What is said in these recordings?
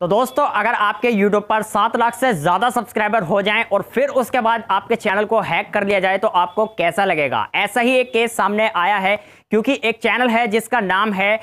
तो दोस्तों, अगर आपके YouTube पर सात लाख से ज़्यादा सब्सक्राइबर हो जाएँ और फिर उसके बाद आपके चैनल को हैक कर लिया जाए तो आपको कैसा लगेगा? ऐसा ही एक केस सामने आया है, क्योंकि एक चैनल है जिसका नाम है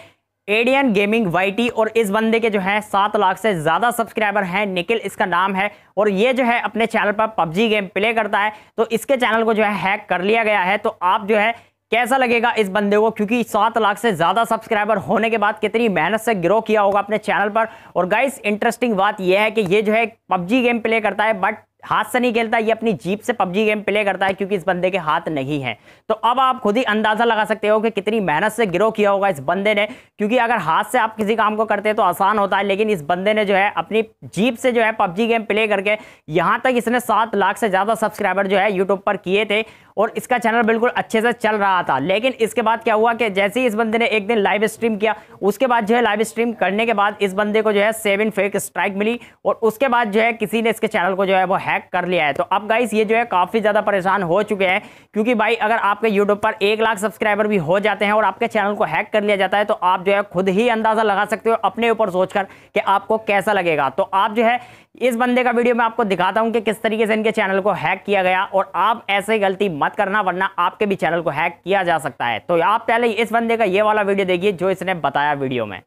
एडियन गेमिंग वाईटी और इस बंदे के जो है, सात लाख से ज़्यादा सब्सक्राइबर हैं, निखिल इसका नाम है। और ये जो है, अपने चैनल पर पबजी गेम प्ले करता है तो इसके चैनल को जो है हैक कर लिया गया है। तो आप जो है कैसा लगेगा इस बंदे को? क्योंकि सात लाख से ज़्यादा सब्सक्राइबर होने के बाद कितनी मेहनत से ग्रो किया होगा अपने चैनल पर। और गाइस इंटरेस्टिंग बात यह है कि ये जो है पबजी गेम प्ले करता है बट हाथ से नहीं खेलता, ये अपनी जीप से पबजी गेम प्ले करता है क्योंकि इस बंदे के हाथ नहीं है। तो अब आप खुद ही अंदाज़ा लगा सकते हो कि कितनी मेहनत से ग्रो किया होगा इस बंदे ने। क्योंकि अगर हाथ से आप किसी काम को करते हैं तो आसान होता है, लेकिन इस बंदे ने जो है अपनी जीप से जो है पबजी गेम प्ले करके यहाँ तक इसने सात लाख से ज़्यादा सब्सक्राइबर जो है यूट्यूब पर किए थे। और इसका चैनल बिल्कुल अच्छे से चल रहा था। लेकिन इसके बाद क्या हुआ कि जैसे ही इस बंदे ने एक दिन लाइव स्ट्रीम किया, उसके बाद जो है लाइव स्ट्रीम करने के बाद इस बंदे को जो है सेवन फेक स्ट्राइक मिली और उसके बाद जो है किसी ने इसके चैनल को जो है वो हैक कर लिया है। तो अब गाइस ये जो है काफ़ी ज़्यादा परेशान हो चुके हैं, क्योंकि भाई अगर आपके यूट्यूब पर एक लाख सब्सक्राइबर भी हो जाते हैं और आपके चैनल को हैक कर लिया जाता है तो आप जो है खुद ही अंदाज़ा लगा सकते हो अपने ऊपर सोचकर कि आपको कैसा लगेगा। तो आप जो है इस बंदे का वीडियो मैं आपको दिखाता हूँ कि किस तरीके से इनके चैनल को हैक किया गया और आप ऐसे गलती करना वरना आपके भी चैनल को हैक किया जा सकता है। तो आप पहले इस बंदे का ये वाला वीडियो देखिए जो इसने बताया वीडियो में।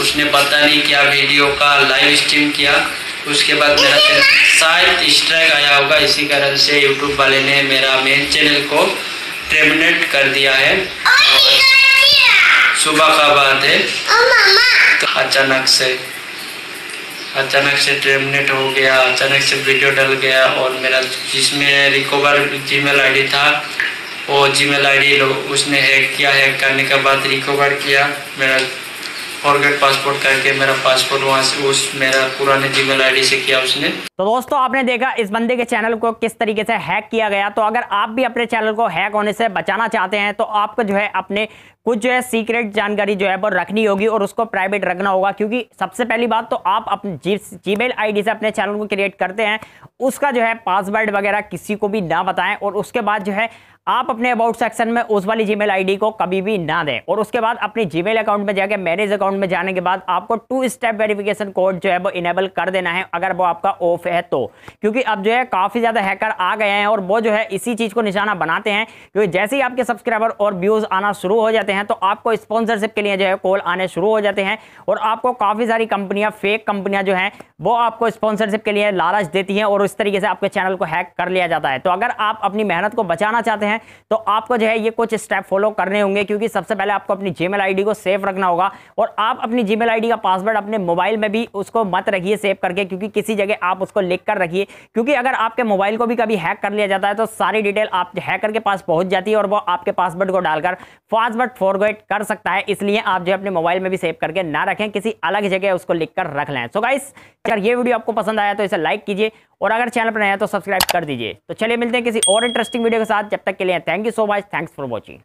उसने पता नहीं क्या वीडियो का लाइव स्ट्रीम किया। उसके बाद मेरा शायद स्ट्राइक आया होगा इसी कारण से यूट्यूब वाले ने मेरा मेन चैनल को टर्मिनेट कर दिया है। सुबह का बात है। तो अचानक से अचानक से टर्मिनेट हो गया, अचानक से वीडियो डल गया और मेरा जिसमें रिकवर जीमेल आईडी था, वो जीमेल आईडी उसने हैक किया हैक करने के बाद रिकवर किया, मेरा फॉरगेट पासपोर्ट करके मेरा पासपोर्ट वहाँ से, उस मेरा पुराने जीमेल आईडी से किया उसने। तो दोस्तों, आपने देखा इस बंदे के चैनल को किस तरीके से हैक किया गया। तो अगर आप भी अपने चैनल को हैक होने से बचाना चाहते हैं तो आपको जो है अपने कुछ जो है सीक्रेट जानकारी जो है वो रखनी होगी और उसको प्राइवेट रखना होगा। क्योंकि सबसे पहली बात तो आप अपने जी जीमेल आईडी से अपने चैनल को क्रिएट करते हैं, उसका जो है पासवर्ड वगैरह किसी को भी ना बताएँ और उसके बाद जो है आप अपने अबाउट सेक्शन में उस वाली जीमेल आईडी को कभी भी ना दें। और उसके बाद अपने जीमेल अकाउंट में जाके मैनेज अकाउंट में जाने के बाद आपको टू स्टेप वेरिफिकेशन कोड जो है वो इनेबल कर देना है, अगर वो आपका ऑफ़ है तो। क्योंकि अब जो है काफ़ी ज़्यादा हैकर आ गए हैं और वो जो है इसी चीज़ को निशाना बनाते हैं, क्योंकि जैसे ही आपके सब्सक्राइबर और व्यूज़ आना शुरू हो जाते हैं तो आपको स्पॉन्सरशिप के लिए जो है कॉल आने शुरू हो जाते हैं और आपको काफ़ी सारी कंपनियाँ फेक कंपनियाँ जो हैं, वो आपको स्पॉन्सरशिप के लिए लालच देती हैं और इस तरीके से आपके चैनल को हैक कर लिया जाता है। तो अगर आप अपनी मेहनत को बचाना चाहते हैं तो आपको जो है ये कुछ स्टेप फॉलो करने होंगे, क्योंकि सबसे पहले आपको अपनी जीमेल आईडी को सेव रखना होगा और आप अपनी जीमेल आईडी का पासवर्ड अपने मोबाइल में भी उसको मत रखिए सेव करके, क्योंकि किसी जगह आप उसको लिख कर रखिए। क्योंकि अगर आपके मोबाइल को भी कभी हैक कर लिया जाता है तो सारी डिटेल आप हैकर के पास पहुँच जाती है और वो आपके पासवर्ड को डालकर पासवर्ड फॉरगेट कर सकता है। इसलिए आप जो अपने मोबाइल में भी सेव करके ना रखें, किसी अलग जगह उसको लिख कर रख लें। सो गाइस अगर ये वीडियो आपको पसंद आया तो इसे लाइक कीजिए और अगर चैनल पर नया तो सब्सक्राइब कर दीजिए। तो चलिए मिलते हैं किसी और इंटरेस्टिंग वीडियो के साथ। जब तक के लिए thank you so much thanks for watching